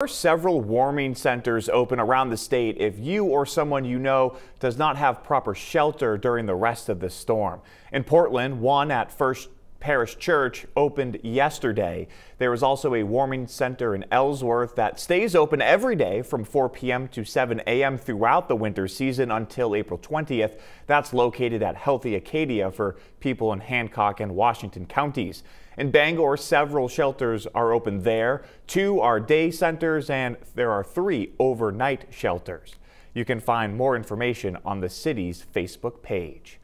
Are several warming centers open around the state if you or someone you know does not have proper shelter during the rest of the storm. In Portland, one at First Parish Church opened yesterday. There is also a warming center in Ellsworth that stays open every day from 4 p.m. to 7 a.m. throughout the winter season until April 20th. That's located at Healthy Acadia for people in Hancock and Washington counties. In Bangor, several shelters are open there. Two are day centers and there are three overnight shelters. You can find more information on the city's Facebook page.